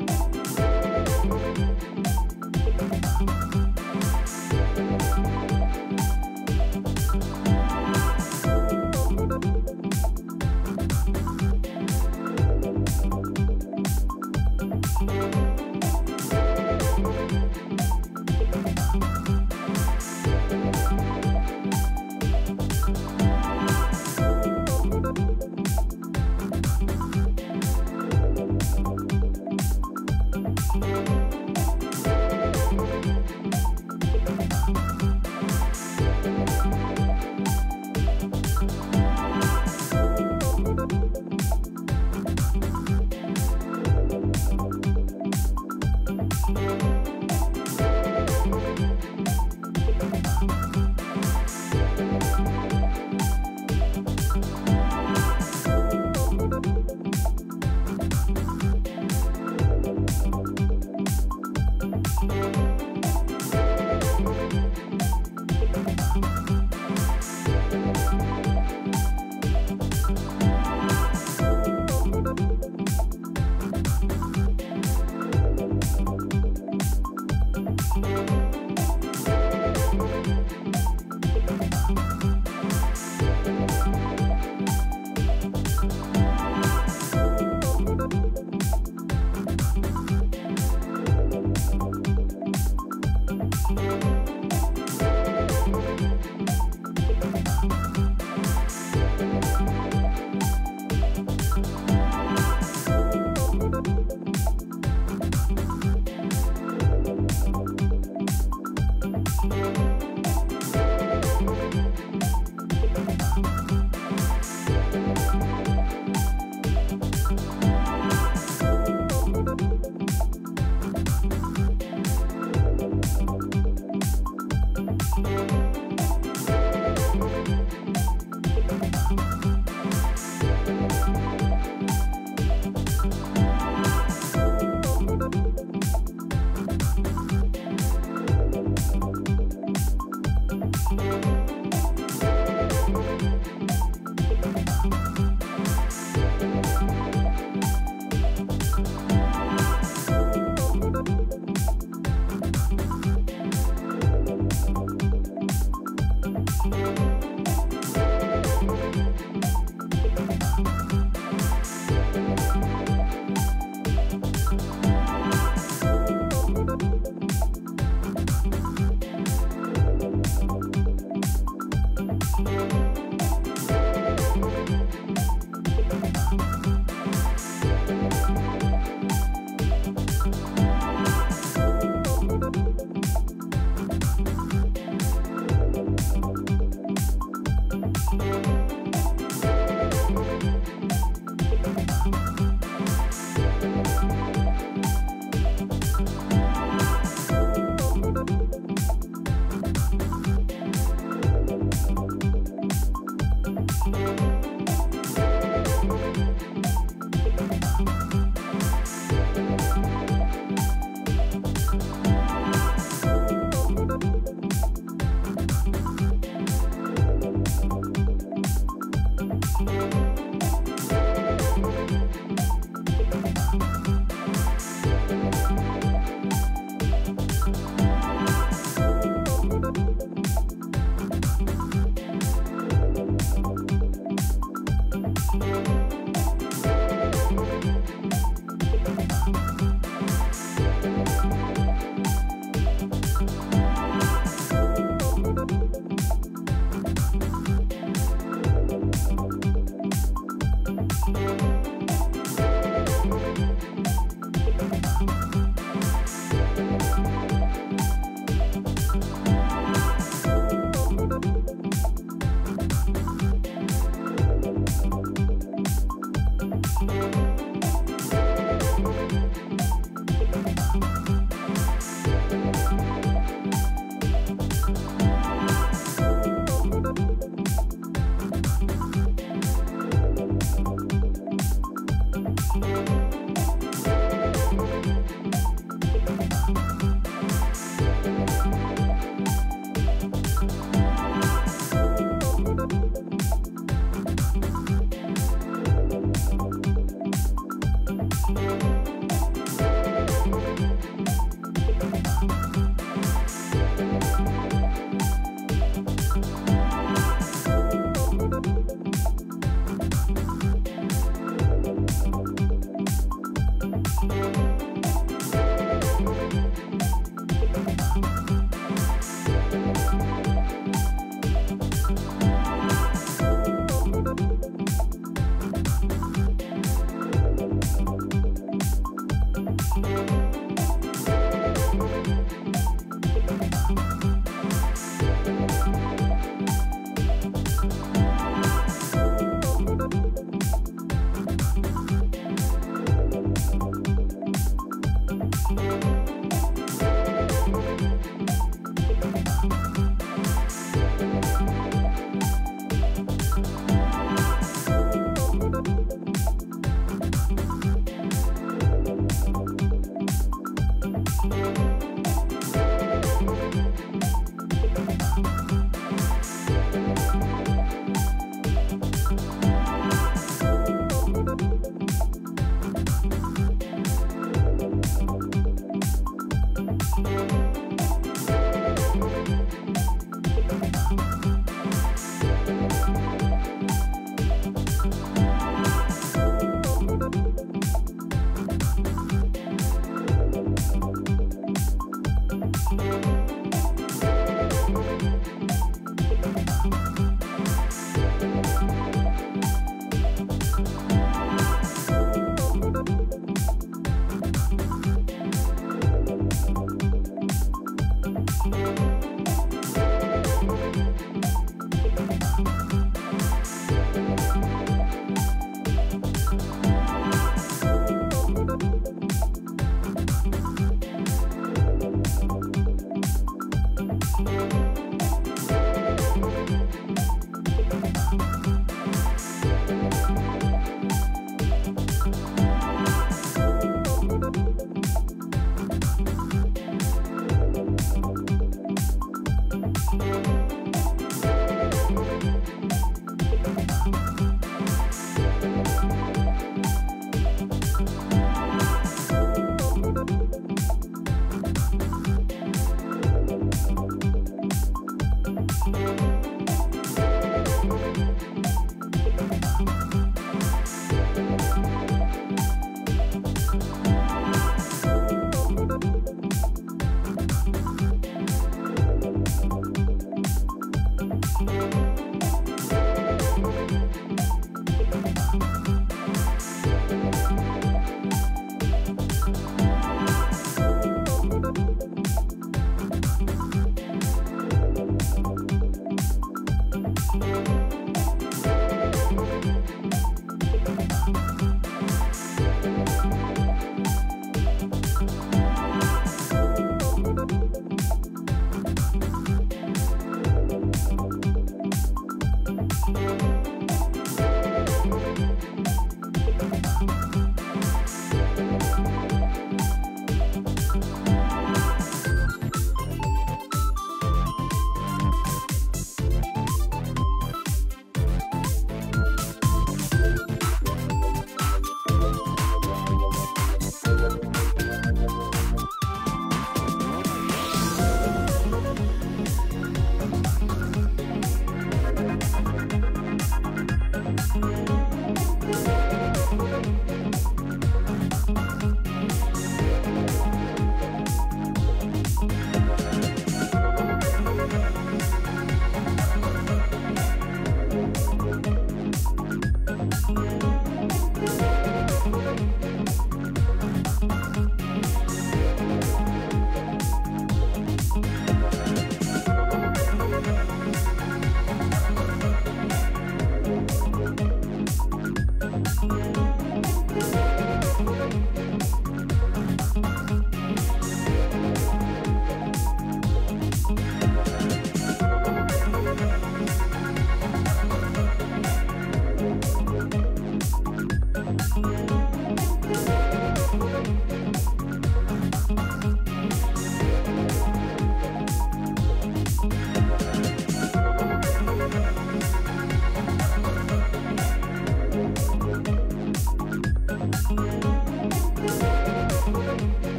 you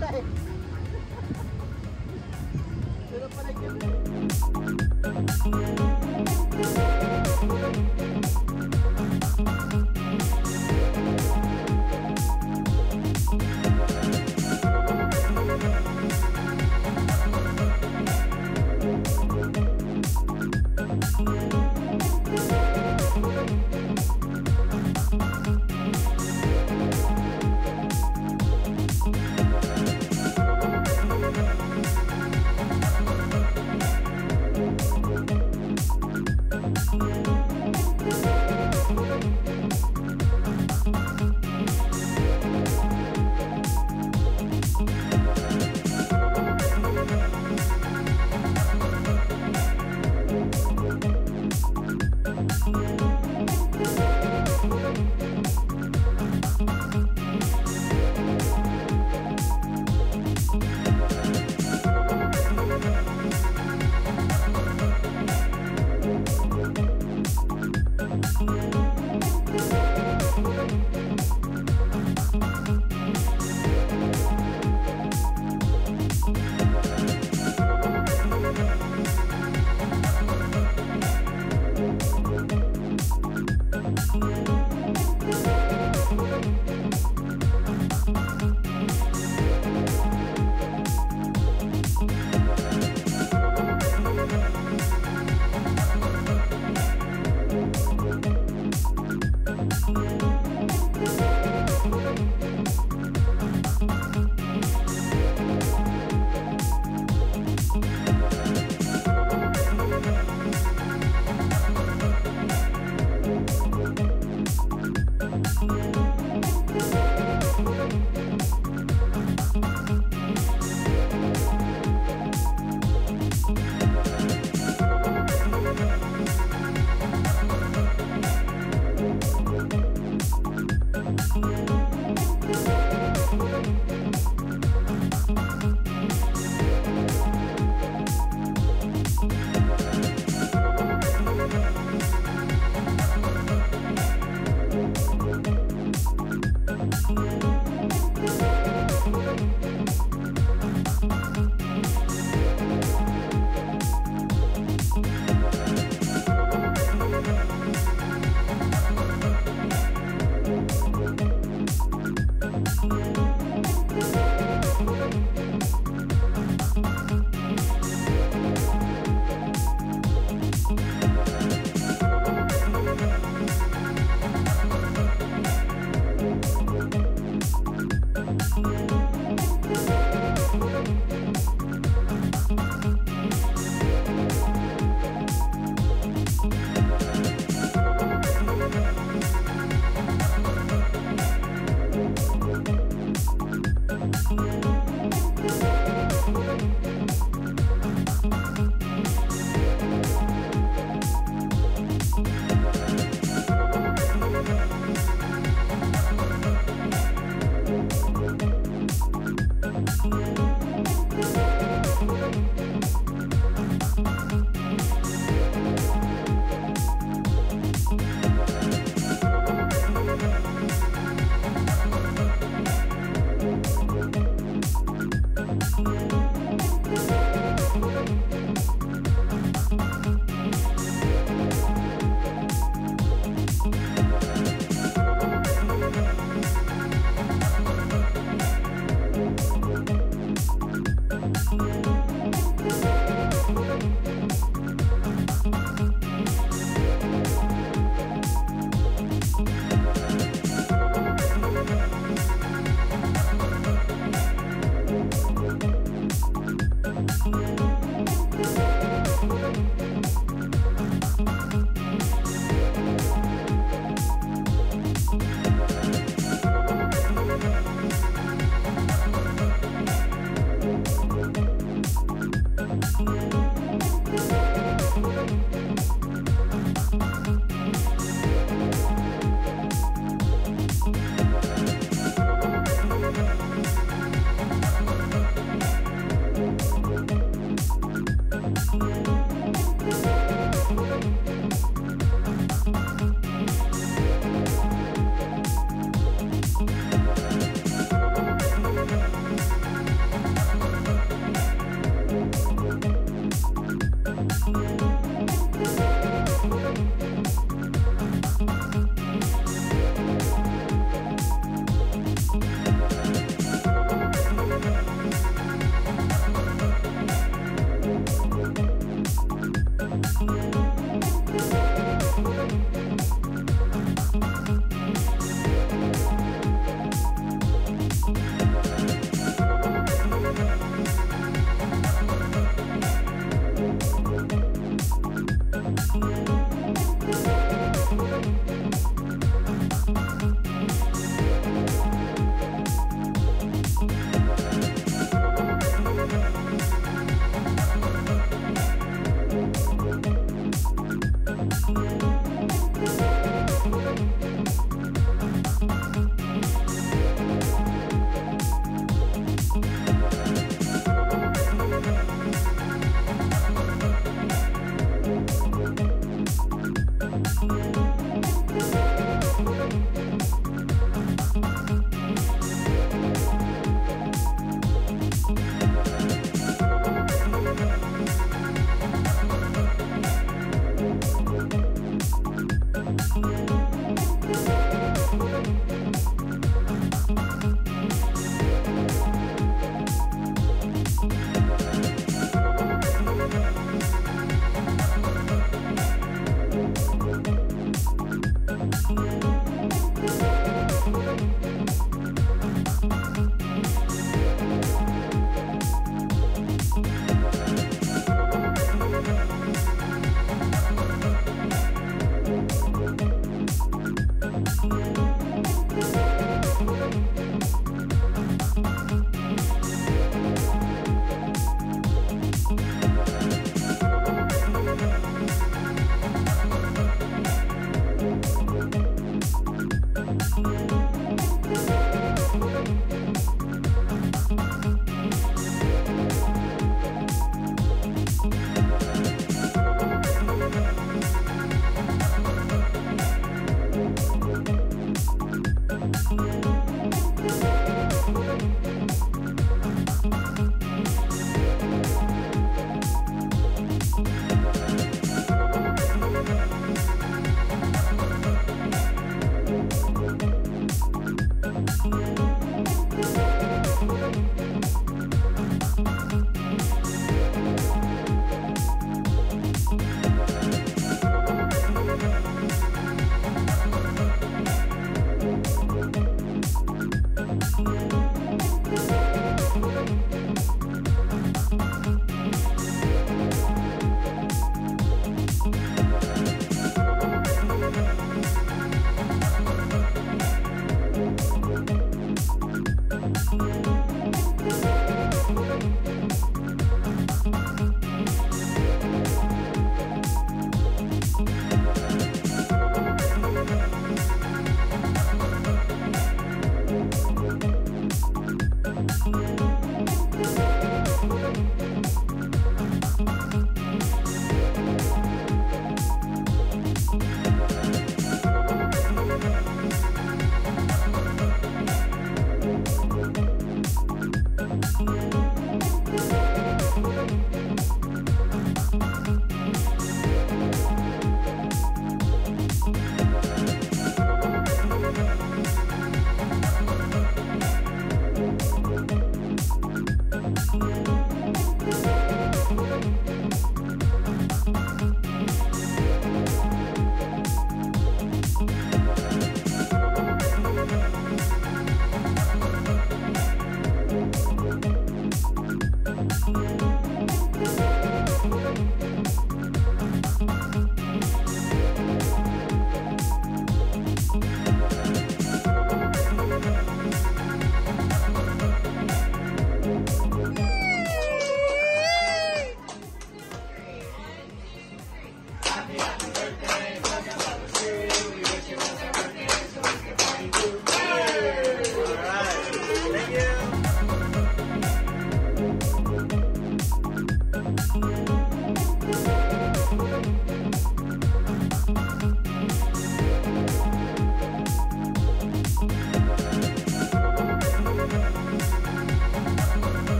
ない。